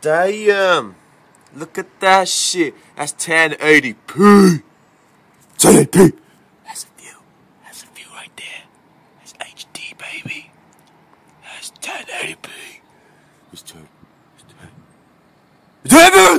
Damn! Um, look at that shit. That's 1080p. 1080p. That's a view. That's a view right there. That's HD, baby. That's 1080p. It's 10. It's 10. It's 10.